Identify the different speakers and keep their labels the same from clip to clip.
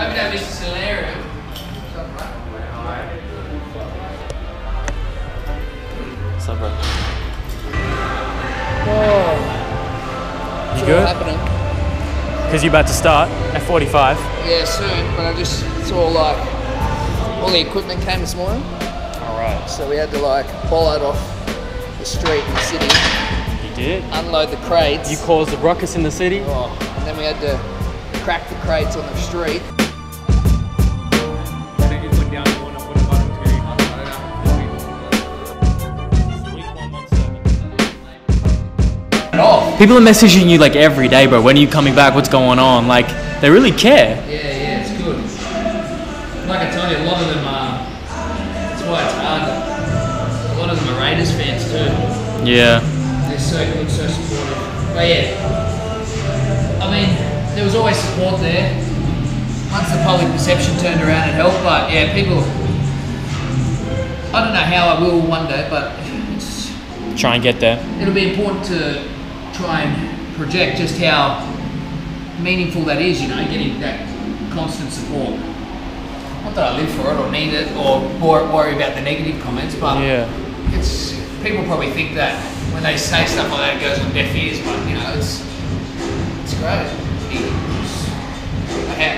Speaker 1: Maybe that Mr. Solarium.
Speaker 2: What's up, bro?
Speaker 1: Oh.
Speaker 2: You good?
Speaker 1: happening?
Speaker 2: Because you're about to start at 45.
Speaker 1: Yeah, soon. But I just saw like all the equipment came this morning,
Speaker 2: All right.
Speaker 1: so we had to like pull it off the street in the city,
Speaker 2: You did.
Speaker 1: unload the crates.
Speaker 2: You caused the ruckus in the city.
Speaker 1: Oh, and then we had to crack the crates on the street.
Speaker 2: People are messaging you like every day, bro. When are you coming back? What's going on? Like, they really care.
Speaker 1: Yeah, yeah, it's good. Like I tell you, a lot of them are. That's why it's hard. A lot of them are Raiders fans too.
Speaker 2: Yeah.
Speaker 1: They're so good, so supportive. But yeah, I mean, there was always support there. Once the public perception turned around, it helped. But yeah, people. I don't know how I will one day, but
Speaker 2: Try and get there.
Speaker 1: it'll be important to try and project just how meaningful that is. You know, getting that constant support. Not that I live for it or need it or worry about the negative comments, but
Speaker 2: Yeah.
Speaker 1: it's people probably think that when they say stuff like that it goes on deaf ears, but you know it's it's great. It's,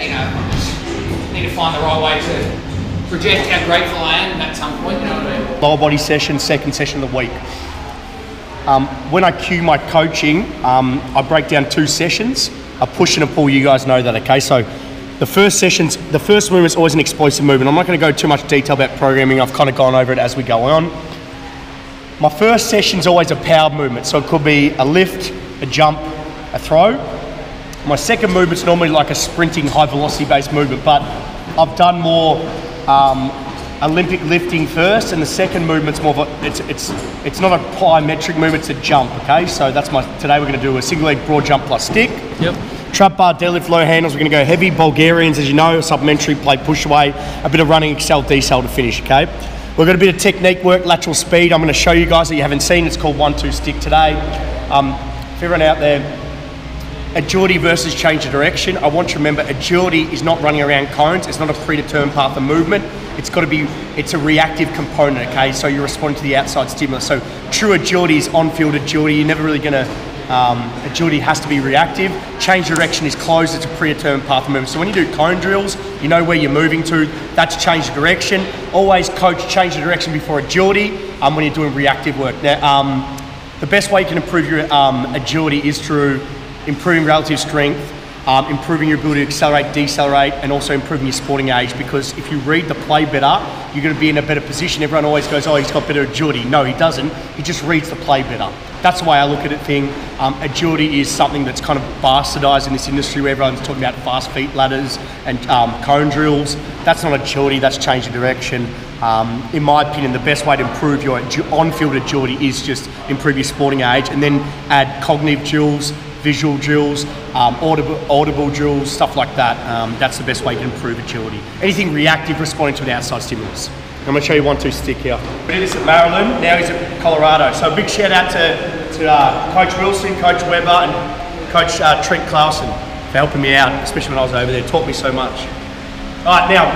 Speaker 1: you know, I just need to find the right way to project how grateful I am at some point. You know what I mean?
Speaker 3: lower body session, second session of the week. Um, when I cue my coaching, um, I break down two sessions, a push and a pull. You guys know that, okay? So the first sessions, the first movement is always an explosive movement. I'm not going to go too much detail about programming. I've kind of gone over it as we go on. My first session is always a power movement, so it could be a lift, a jump, a throw. My second movement's normally like a sprinting, high velocity based movement, but I've done more um, Olympic lifting first, and the second movement's more of a, it's, it's, it's not a plyometric movement, it's a jump, okay? So that's my, today we're gonna do a single leg broad jump plus stick.
Speaker 2: Yep.
Speaker 3: Trap bar, deadlift, low handles, we're gonna go heavy. Bulgarians, as you know, supplementary, plate push away, a bit of running, accel, decel to finish, okay? We're gonna bit of technique work, lateral speed. I'm gonna show you guys that you haven't seen. It's called one, two stick today. Um, for everyone out there, agility versus change of direction. I want you to remember agility is not running around cones. It's not a predetermined path of movement. It's got to be, it's a reactive component, okay? So you're responding to the outside stimulus. So true agility is on-field agility. You're never really gonna, um, agility has to be reactive. Change direction is closed. It's a predetermined path of movement. So when you do cone drills, you know where you're moving to. That's change direction. Always coach change the direction before agility um, when you're doing reactive work. Now, um, the best way you can improve your um, agility is through improving relative strength, um, improving your ability to accelerate, decelerate, and also improving your sporting age. Because if you read the play better, you're going to be in a better position. Everyone always goes, "Oh, he's got better agility." No, he doesn't. He just reads the play better. That's the way I look at it. Thing um, agility is something that's kind of bastardized in this industry, where everyone's talking about fast feet ladders and um, cone drills. That's not agility. That's change of direction. Um, in my opinion, the best way to improve your on-field agility is just improve your sporting age, and then add cognitive drills, visual drills, um, audible, audible drills, stuff like that. Um, that's the best way to improve agility. Anything reactive, responding to an outside stimulus. I'm going to show you one, two stick here. We did this at Maryland. Now he's at Colorado. So a big shout out to, to uh, Coach Wilson, Coach Weber, and Coach uh, Trent Clausen for helping me out, especially when I was over there. Taught me so much. All right, now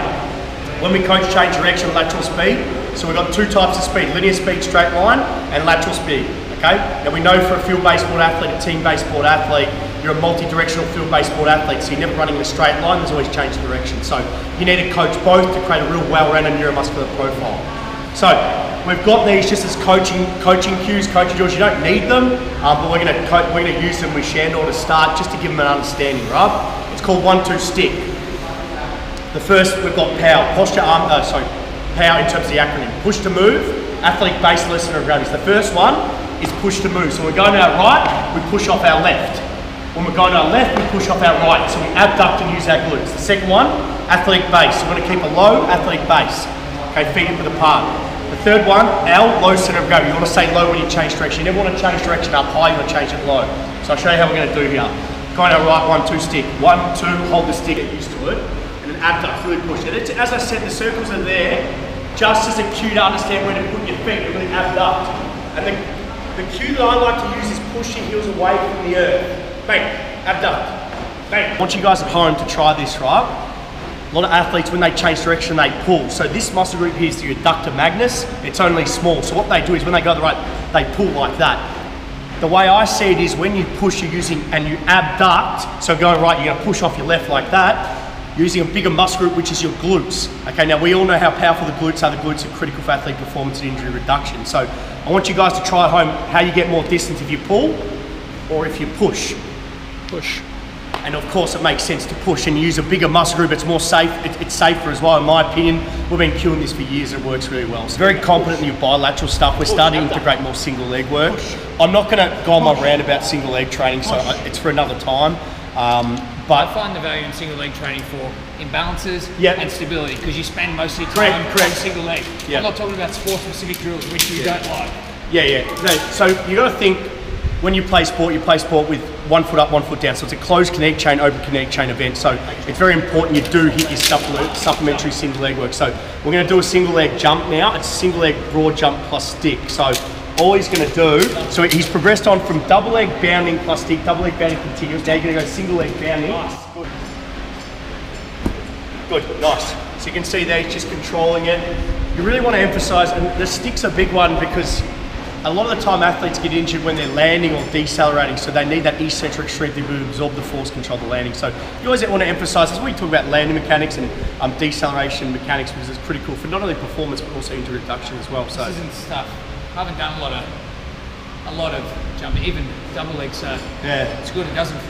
Speaker 3: when we coach change direction, lateral speed. So we've got two types of speed: linear speed, straight line, and lateral speed. Okay. Now we know for a field-based sport athlete, a team-based sport athlete, you're a multi-directional field-based sport athlete. So you're never running in a straight line. There's always change of direction. So you need to coach both to create a real well-rounded neuromuscular profile. So we've got these just as coaching coaching cues, coaching drills. You don't need them, um, but we're going to we're going to use them with Sandor to start, just to give them an understanding, right? It's called one-two stick. The first, we've got power, posture, arm, uh, sorry, power in terms of the acronym. Push to move, athletic base, lesson of gravity. So the first one is push to move. So when we're going to our right, we push off our left. When we're going to our left, we push off our right. So we abduct and use our glutes. The second one, athletic base. So we're going to keep a low athletic base. Okay, feet hip width apart. The third one, L, low center of gravity. You want to say low when you change direction. You never want to change direction up high, you want to change it low. So I'll show you how we're going to do here. Going our right, one, two, stick. One, two, hold the stick, get used to it. And then abduct, really push. It's, as I said, the circles are there just as a cue to understand where to put your feet and really abduct. And the, the cue that I like to use is push your heels away from the earth. Bang, abduct. Bang. I want you guys at home to try this, right? A lot of athletes, when they change direction, they pull. So this muscle group here is the adductor magnus. It's only small. So what they do is when they go the right, they pull like that. The way I see it is when you push, you're using and you abduct. So going right, you're going to push off your left like that, using a bigger muscle group, which is your glutes. Okay, now we all know how powerful the glutes are. The glutes are critical for athlete performance and injury reduction. So I want you guys to try at home how you get more distance if you pull or if you push.
Speaker 2: Push.
Speaker 3: And of course, it makes sense to push and use a bigger muscle group. It's more safe. It, it's safer as well, in my opinion. We've been cueing this for years. It works really well. So very confident in your bilateral stuff. We're starting to integrate more single leg work. I'm not going to go on my rant about single leg training, so it's for another time. Um,
Speaker 1: I find the value in single leg training for imbalances
Speaker 3: Yep.
Speaker 1: and stability because you spend most of your time
Speaker 3: correct.
Speaker 1: on single leg.
Speaker 3: Yep.
Speaker 1: I'm not talking about sport specific drills which you don't like.
Speaker 3: yeah, yeah. No, so you got to think when you play sport, you play sport with one foot up, one foot down. So it's a closed kinetic chain, open kinetic chain event. So it's very important you do hit your supple- supplementary single leg work. So we're going to do a single leg jump now. It's a single leg broad jump plus stick. So all he's going to do, so he's progressed on from double leg bounding plus stick, double leg bounding continuous. Now you're going to go single leg bounding. Good. Good, nice. So you can see there, he's just controlling it. You really want to emphasize, and the stick's a big one because a lot of the time athletes get injured when they're landing or decelerating, so they need that eccentric strength to absorb the force, control the landing. So you always want to emphasize, as we talk about landing mechanics and um, deceleration mechanics, because it's critical for not only performance but also injury reduction as well. So
Speaker 1: This isn't stuff. I haven't done a lot of a lot of jumping, even double leg, so
Speaker 3: yeah.
Speaker 1: it's good. It doesn't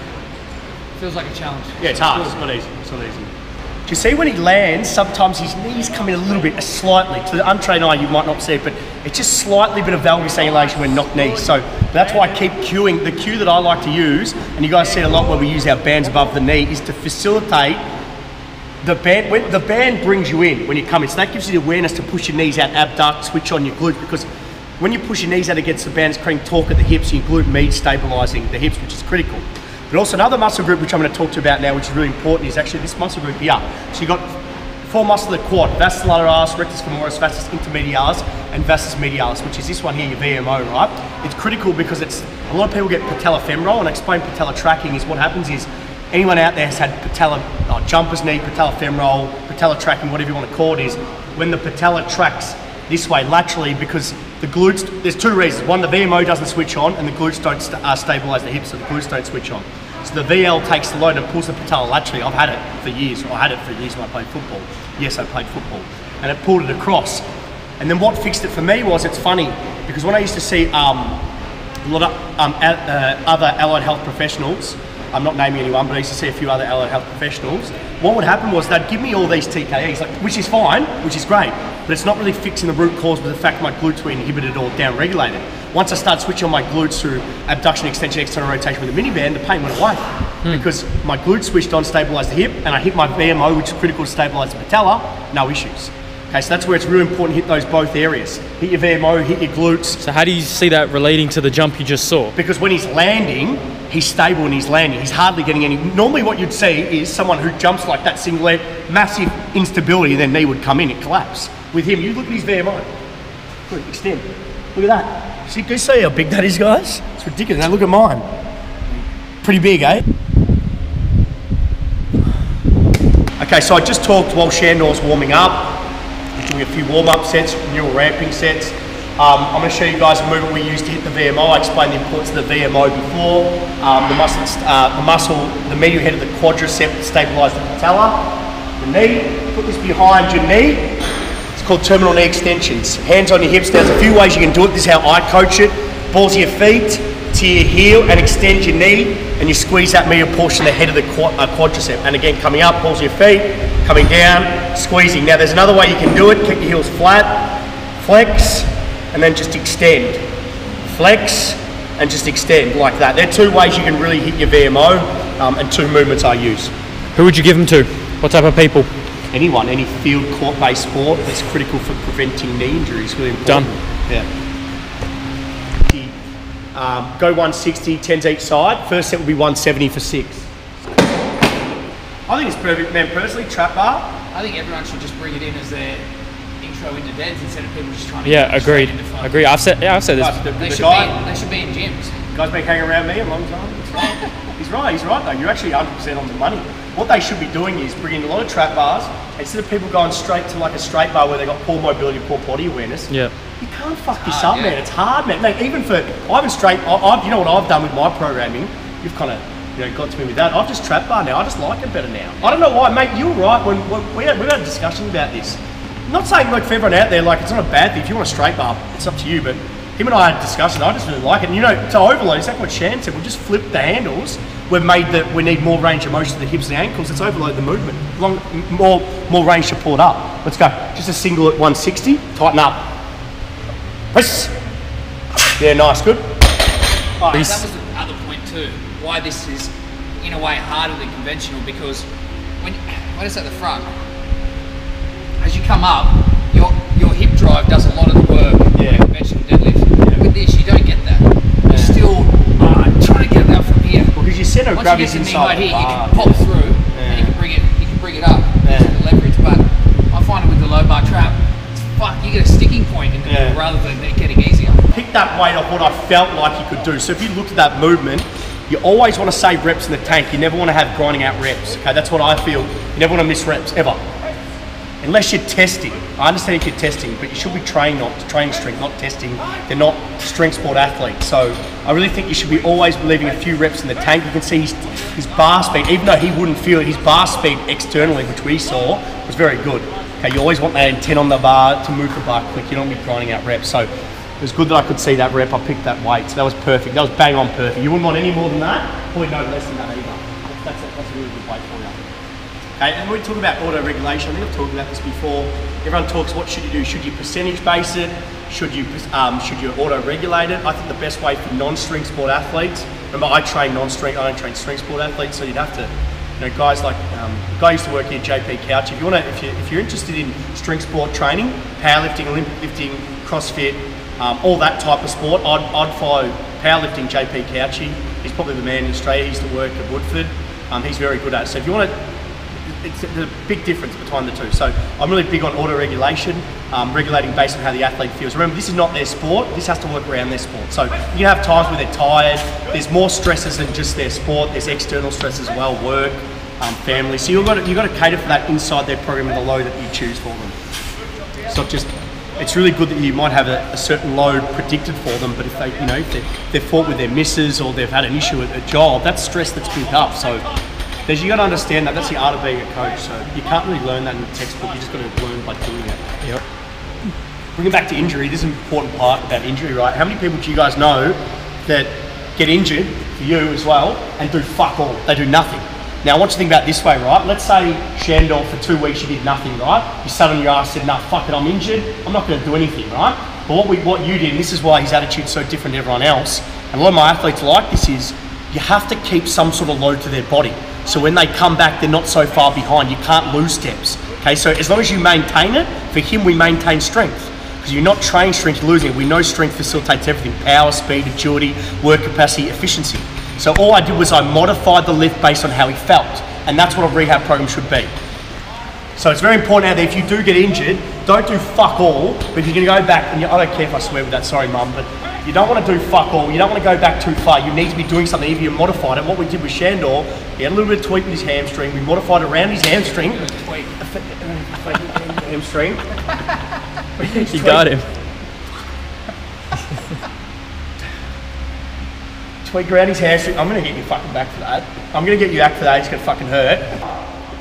Speaker 1: feels like a challenge.
Speaker 3: Yeah, it's hard. It's not easy. It's not easy. Do you see when he lands, sometimes his knees come in a little bit, uh, slightly. To the untrained eye, you might not see it, but it's just slightly bit of valgus angulation when knock knees. So that's why I keep cueing. The cue that I like to use, and you guys see it a lot where we use our bands above the knee, is to facilitate the band. When the band brings you in when you come in, so that gives you the awareness to push your knees out, abduct, switch on your glutes, because when you push your knees out against the band, it's creating torque at the hips, your glute med stabilizing the hips, which is critical. But also another muscle group which I'm going to talk to you about now, which is really important, is actually this muscle group here. So you've got four muscles of the quad, vastus lateralis, rectus femoris, vastus intermedialis, and vastus medialis, which is this one here, your VMO, right? It's critical because it's a lot of people get patella femoral, and I explain patella tracking is what happens is anyone out there has had patella oh, jumper's knee, patella femoral, patella tracking, whatever you want to call it, is when the patella tracks this way laterally because the glutes, there's two reasons. One, the VMO doesn't switch on and the glutes don't st- uh, stabilize the hips, so the glutes don't switch on. So the VL takes the load and pulls the patella laterally. I've had it for years, I had it for years when I played football. Yes, I played football. And it pulled it across. And then what fixed it for me was, it's funny, because when I used to see um, a lot of um, uh, other allied health professionals. I'm not naming anyone, but I used to see a few other allied health professionals. What would happen was they'd give me all these TKEs, like, which is fine, which is great, but it's not really fixing the root cause with the fact my glutes were inhibited or down-regulated. Once I started switching on my glutes through abduction, extension, external rotation with a miniband, the pain went away hmm. because my glutes switched on, stabilized the hip, and I hit my VMO, which is critical to stabilize the patella, no issues. Okay, so that's where it's really important to hit those both areas. Hit your VMO, hit your glutes,
Speaker 2: So how do you see that relating to the jump you just saw?
Speaker 3: because when he's landing, he's stable and he's landing. He's hardly getting any. Normally, what you'd see is someone who jumps like that single leg, massive instability, then knee would come in, it collapse. With him, you look at his VMO. Good, extend. Look at that. See, can you see how big that is, guys? It's ridiculous. Now look at mine. Pretty big, eh? Okay, so I just talked while Sandor's warming up. We're doing a few warm-up sets, neural ramping sets. Um, I'm going to show you guys a movement we use to hit the VMO. I explained the importance of the VMO before. Um, the muscle, uh, the muscle, the medial head of the quadricep to stabilise the patella. The knee, put this behind your knee. Called terminal knee extensions. Hands on your hips. There's a few ways you can do it. This is how I coach it. Balls of your feet to your heel and extend your knee, and you squeeze that medial portion of the head of the uh, quadricep. And again, coming up, balls your feet, coming down, squeezing. Now, there's another way you can do it. Keep your heels flat, flex, and then just extend. Flex and just extend like that. There are two ways you can really hit your VMO, um, and two movements I use.
Speaker 2: Who would you give them to? What type of people?
Speaker 3: Anyone, any field court-based sport that's critical for preventing knee injuries, really important.
Speaker 2: Done.
Speaker 3: Yeah. Um, go 160, 10s each side. First set will be 170 for six. I think it's perfect, man. Personally, trap bar.
Speaker 1: I think everyone should just bring it in as their intro into deads instead of people just trying to
Speaker 2: Yeah,
Speaker 1: get
Speaker 2: agreed.
Speaker 1: into.
Speaker 2: Agree. I've said yeah, I've said this.
Speaker 3: Guys, the,
Speaker 1: They
Speaker 3: the
Speaker 1: should,
Speaker 3: guy,
Speaker 1: be, they should be in gyms.
Speaker 3: guy's been hanging around me a long time. That's right. He's right. He's right though. You're actually 100 percent on the money. What they should be doing is bringing a lot of trap bars instead of people going straight to like a straight bar where they got poor mobility, poor body awareness.
Speaker 2: Yeah.
Speaker 3: You can't fuck this
Speaker 1: hard,
Speaker 3: up,
Speaker 1: yeah.
Speaker 3: man. It's hard, man. Mate, even for I haven't straight. I, I've, you know what I've done with my programming. You've kind of you know got to me with that. I've just trap bar now. I just like it better now. I don't know why, mate. You're right when, when we had, we had a discussion about this. I'm not saying like for everyone out there, like it's not a bad thing. If you want a straight bar, it's up to you. But him and I had a discussion. I just really like it. And you know, to overload, exactly what Shan said. We just flip the handles. We've made that we need more range of motion to the hips and ankles. Let's overload the movement. Long, more more range to pull it up. Let's go. Just a single at 160. Tighten up. Press. Yeah, nice, good. All right.
Speaker 1: That was the other point too. Why this is, in a way, harder than conventional because when when it's at the front, as you come up, your your hip drive does a lot of the work.
Speaker 3: Yeah.
Speaker 1: Conventional deadlift. With this, you don't get that.
Speaker 3: Yeah.
Speaker 1: You're still uh, trying to get it out from here.
Speaker 3: Well, because your center of
Speaker 1: Once you get
Speaker 3: gravity's
Speaker 1: to knee
Speaker 3: inside
Speaker 1: height here, you
Speaker 3: ah,
Speaker 1: can pop through
Speaker 3: Yeah.
Speaker 1: and you can bring it. You can bring it up.
Speaker 3: Yeah.
Speaker 1: Yeah. The leverage, but I find it with the low bar trap, fuck. You get a sticking point in the
Speaker 3: Yeah.
Speaker 1: middle rather than it getting easier.
Speaker 3: pick that weight off what I felt like you could do. So if you looked at that movement, you always want to save reps in the tank. You never want to have grinding out reps. Okay, that's what I feel. You never want to miss reps ever. Unless you're testing. I understand if you're testing, but you should be training not training strength, not testing. They're not strength sport athletes. So I really think you should be always leaving a few reps in the tank. You can see his, his bar speed, even though he wouldn't feel it, his bar speed externally, which we saw, was very good. Okay, you always want that intent on the bar to move the bar quick. You don't want to be grinding out reps. So it was good that I could see that rep. I picked that weight. So that was perfect. That was bang on perfect. You wouldn't want any more than that. Probably no less than that either. That's a, that's a really good weight for you. Okay, and we talk about auto regulation, I think I've talked about this before. Everyone talks, what should you do? Should you percentage base it? Should you um, should you auto regulate it? I think the best way for non-string sport athletes. Remember, I train non-string. I don't train string sport athletes, so you'd have to. You know, guys like um, guy used to work here, JP Couch. If you want to, if you if you're interested in string sport training, powerlifting, Olympic lifting, CrossFit, um, all that type of sport, I'd, I'd follow powerlifting JP Couchy. He's probably the man in Australia. He used to work at Woodford. Um, he's very good at it. So if you want to it's a big difference between the two. So I'm really big on auto regulation, um, regulating based on how the athlete feels. Remember, this is not their sport. This has to work around their sport. So you have times where they're tired. There's more stresses than just their sport. There's external stress as well, work, um, family. So you've got to, you've got to cater for that inside their program and the load that you choose for them. It's not just. It's really good that you might have a, a certain load predicted for them, but if they, you know, if they're, they've fought with their misses or they've had an issue at a job, that's stress that's built up. So there's you got to understand that that's the art of being a coach. So you can't really learn that in the textbook. You just got to learn by doing it.
Speaker 2: Yep.
Speaker 3: Bringing back to injury, this is an important part about injury, right? How many people do you guys know that get injured for you as well and do fuck all? They do nothing. Now I want you to think about it this way, right? Let's say Sandor for two weeks you did nothing, right? You sat on your ass, said, "Nah, fuck it, I'm injured. I'm not going to do anything," right? But what we, what you did, and this is why his attitude's so different to everyone else, and a lot of my athletes like this is you have to keep some sort of load to their body. So when they come back, they're not so far behind. You can't lose steps. Okay, so as long as you maintain it, for him we maintain strength. Because you're not training strength, you're losing it. We know strength facilitates everything power, speed, agility, work capacity, efficiency. So all I did was I modified the lift based on how he felt. And that's what a rehab program should be. So it's very important out there, if you do get injured, don't do fuck all, because you're going to go back, and you, I don't care if I swear with that, sorry mum, but you don't want to do fuck all, you don't want to go back too far, you need to be doing something, if you modified it. What we did with Sandor, he had a little bit of tweak with his hamstring, we modified around his hamstring,
Speaker 1: Tweak.
Speaker 3: hamstring,
Speaker 2: You got him.
Speaker 3: tweak around his hamstring. I'm going to get you fucking back for that. I'm going to get you back for that. It's going to fucking hurt.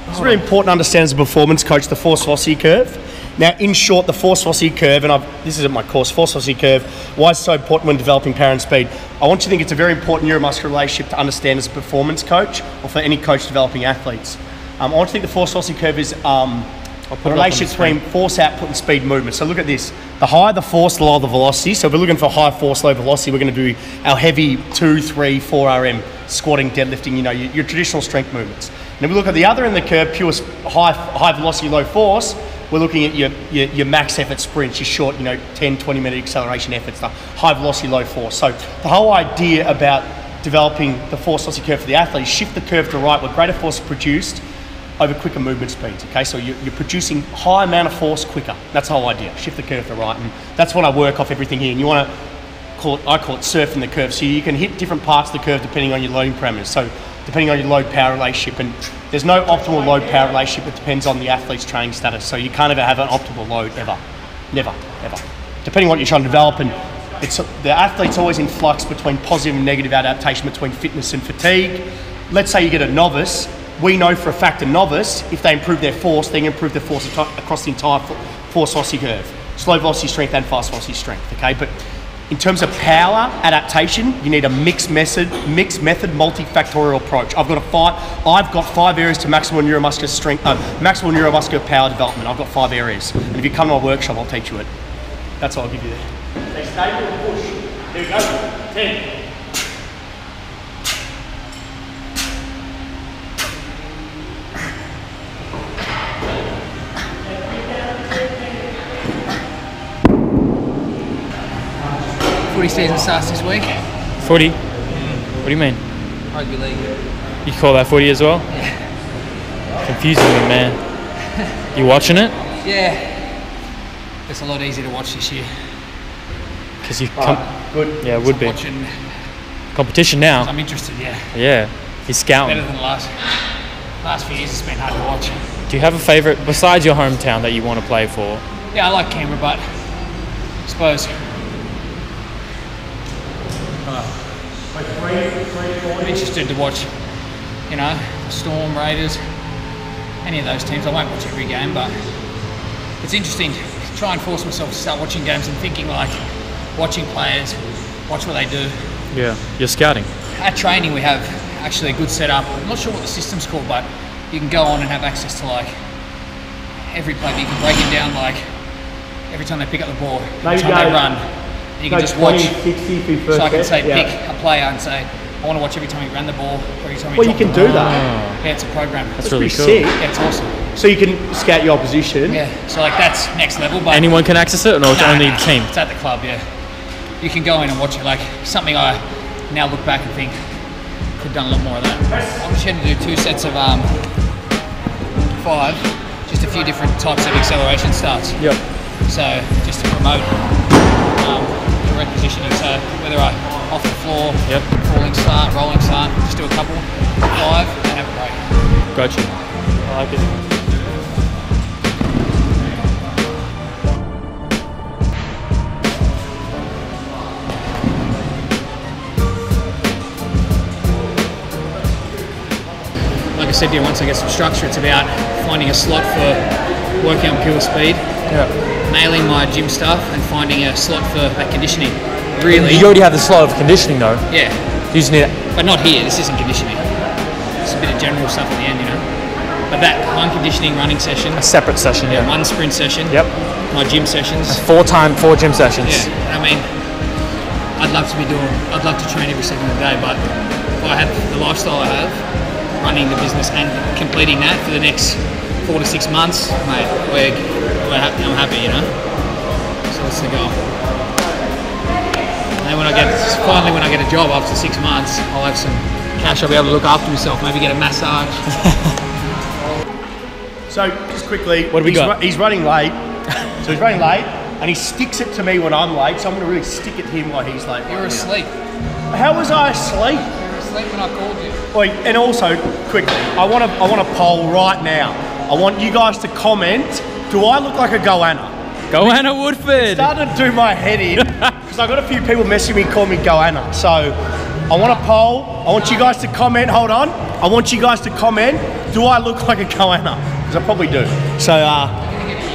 Speaker 3: It's really important to understand as a performance coach the force velocity curve. Now, in short, the force velocity curve, and I've, this is at my course, force velocity curve. Why is it so important when developing power and speed? I want you to think it's a very important neuromuscular relationship to understand as a performance coach or for any coach developing athletes. Um, I want you to think the force velocity curve is um,
Speaker 2: I'll
Speaker 3: the
Speaker 2: put it up on the
Speaker 3: relationship between force output and speed movement. So look at this. The higher the force, the lower the velocity. So if we're looking for high force, low velocity, we're going to do our heavy 2, 3, 4 RM squatting, deadlifting, you know, your, your traditional strength movements. And if we look at the other end of the curve, pure high, high velocity, low force, we're looking at your, your, your max effort sprints, your short, you know, 10, 20 minute acceleration efforts, the high velocity, low force. So the whole idea about developing the force velocity curve for the athlete is shift the curve to right where greater force is produced over quicker movement speeds. Okay, so you're, you're producing high amount of force quicker. That's the whole idea. Shift the curve to right, and that's what I work off everything here. And you want to call it, I call it surfing the curve. So you can hit different parts of the curve depending on your loading parameters. So depending on your load power relationship. And there's no optimal load power relationship. It depends on the athlete's training status. So you can't ever have an optimal load ever, never, ever. Depending on what you're trying to develop, and it's the athlete's always in flux between positive and negative adaptation between fitness and fatigue. Let's say you get a novice. We know for a fact a novice, if they improve their force, they can improve their force across the entire force velocity curve, slow velocity strength and fast velocity strength. Okay, but in terms of power adaptation, you need a mixed method, mixed method, multifactorial approach. I've got a five. I've got five areas to maximal neuromuscular strength, uh, maximal neuromuscular power development. I've got five areas, and if you come to my workshop, I'll teach you it. That's all I'll give you there. Stay stable push. Here we go. Ten.
Speaker 1: Footy season starts this week.
Speaker 2: Footy. What do you mean?
Speaker 1: Rugby league.
Speaker 2: You call that footy as well? Yeah. Confusing me, man. You watching it?
Speaker 1: Yeah. It's a lot easier to watch this year.
Speaker 2: Because you come.
Speaker 3: Good.
Speaker 2: Yeah, it would
Speaker 1: I'm
Speaker 2: be
Speaker 1: watching.
Speaker 2: competition now.
Speaker 1: I'm interested. Yeah.
Speaker 2: Yeah, he's scouting.
Speaker 1: Better than the last last few years. It's been hard to watch.
Speaker 2: Do you have a favorite besides your hometown that you want to play for?
Speaker 1: Yeah, I like Canberra, but I suppose I'm interested to watch. You know, Storm, Raiders, any of those teams. I won't watch every game, but it's interesting. To try and force myself to start watching games and thinking like watching players, watch what they do.
Speaker 2: Yeah, you're scouting.
Speaker 1: At training, we have actually a good setup. I'm not sure what the system's called, but you can go on and have access to like every play. You can break it down like every time they pick up the ball, every
Speaker 3: Maybe
Speaker 1: time they run. You can just watch.
Speaker 3: 60 for your first
Speaker 1: So I can
Speaker 3: set.
Speaker 1: say
Speaker 3: Yeah.
Speaker 1: pick a player and say I want to watch every time he ran the ball, or every time he
Speaker 3: Well, you can
Speaker 1: the
Speaker 3: do that.
Speaker 1: Yeah, it's a program.
Speaker 2: That's really
Speaker 3: pretty
Speaker 2: cool.
Speaker 3: sick.
Speaker 1: yeah, it's awesome.
Speaker 3: So you can scout your opposition.
Speaker 1: Yeah, so like that's next level. But
Speaker 2: Anyone can access it, or it's
Speaker 1: No,
Speaker 2: only
Speaker 1: no,
Speaker 2: the team?
Speaker 1: It's at the club. Yeah, you can go in and watch it. Like something I now look back and think could have done a lot more of that. I'm just going to do two sets of um, five, just a few different types of acceleration starts.
Speaker 2: Yep.
Speaker 1: So just to promote direct positioning. So whether I off the floor,
Speaker 2: Yep.
Speaker 1: falling start, rolling start, just do a couple, five, and have a break.
Speaker 2: Gotcha. I like it.
Speaker 1: Like I said to you, once I get some structure, it's about finding a slot for working on pure speed,
Speaker 2: Yeah.
Speaker 1: Nailing my gym stuff, and finding a slot for that conditioning. Really,
Speaker 2: You already have the slot of conditioning though.
Speaker 1: yeah,
Speaker 2: You just need
Speaker 1: but not here. This isn't conditioning. It's a bit of general stuff at the end, you know. But that one conditioning running session,
Speaker 2: a separate session. Yeah.
Speaker 1: one sprint session,
Speaker 2: Yep.
Speaker 1: my gym sessions.
Speaker 2: Four time, four gym sessions.
Speaker 1: Yeah, I mean, I'd love to be doing, I'd love to train every second of the day, but if I have the lifestyle I have, running the business and completing that for the next four to six months, mate, we're, I'm happy, you know? So that's the goal. And then when I get, finally when I get a job after six months, I'll have some cash, I'll be able to look after myself, maybe get a massage.
Speaker 3: So just quickly,
Speaker 2: What do we
Speaker 3: he's,
Speaker 2: got?
Speaker 3: ru- he's running late. so he's running late, and he sticks it to me when I'm late. So I'm going to really stick it to him while he's late.
Speaker 1: You were asleep.
Speaker 3: How was I asleep?
Speaker 1: You were asleep when I called you.
Speaker 3: Wait, and also quickly, I want to I want to poll right now. I want you guys to comment. Do I look like a goanna?
Speaker 2: Go Anna Woodford.
Speaker 3: Starting to do my head in because I got a few people messaging me call me goanna. So I want to poll. I want you guys to comment. Hold on. I want you guys to comment. Do I look like a goanna? Because I probably do. So uh,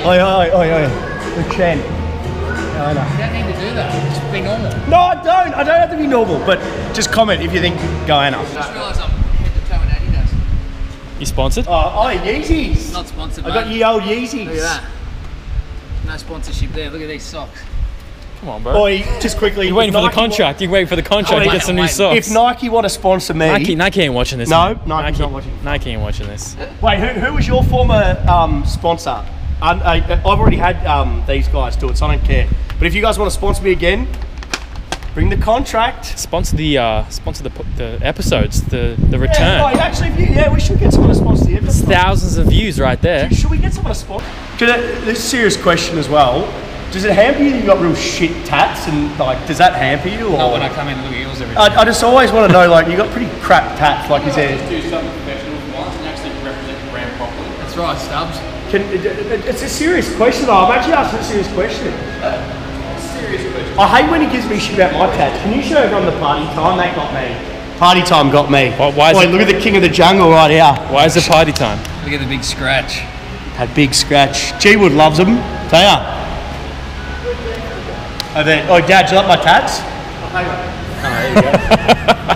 Speaker 3: oi oi oi oi, the Chen. Goanna.
Speaker 1: You don't need to do that, just be normal.
Speaker 3: No, I don't. I don't have to be normal, but just comment if you think goanna.
Speaker 1: I just realised I'm head to toe in Adidas.
Speaker 2: You sponsored?
Speaker 3: Oh, oh Yeezys.
Speaker 1: Not sponsored,
Speaker 3: I got
Speaker 1: mate.
Speaker 3: ye old Yeezys.
Speaker 1: Look at that. No sponsorship there. Look at these socks.
Speaker 2: Come on, bro.
Speaker 3: Oi, just quickly.
Speaker 2: You're waiting
Speaker 3: if
Speaker 2: for the
Speaker 3: Nike wa-
Speaker 2: contract. You're waiting for the contract to get some new socks.
Speaker 3: If Nike want to sponsor me,
Speaker 2: Nike, Nike ain't watching this.
Speaker 3: No,
Speaker 2: man.
Speaker 3: Nike's
Speaker 2: Nike,
Speaker 3: not watching.
Speaker 2: Nike ain't watching this.
Speaker 3: Wait, who, who was your former um, sponsor? I, I, I've already had um, these guys do it, so I don't care. But if you guys want to sponsor me again, bring the contract.
Speaker 2: Sponsor the uh, sponsor the, the episodes, the the
Speaker 3: Yeah,
Speaker 2: return.
Speaker 3: oh, actually, if you, yeah, we should get someone to sponsor the episode.
Speaker 2: Thousands of views right there.
Speaker 3: Should we get someone to sponsor? Dude, that- this is a serious question as well. Does it hamper you that you got real shit tats and like does that hamper you? Or?
Speaker 1: Not when I come in and look at yours every day.
Speaker 3: I, I just always want to know like you got pretty crap tats. Like is there?
Speaker 4: do something professional for once and actually represent the brand properly.
Speaker 1: That's right, Stubbs.
Speaker 3: Can, it- it- it's a serious question though. I'm actually asking a serious question.
Speaker 4: Serious question.
Speaker 3: I hate when he gives me shit about my tats. Can you show everyone the party time? That got me. Party time got me.
Speaker 2: Why- why is
Speaker 3: Boy,
Speaker 2: it-
Speaker 3: look at the king of the jungle right here.
Speaker 2: Why is it party time?
Speaker 1: Look at the big scratch.
Speaker 3: That big scratch. G Wood loves them. Tell ya. Oh, there. oh, Dad, do you like my tats? Oh, there you go.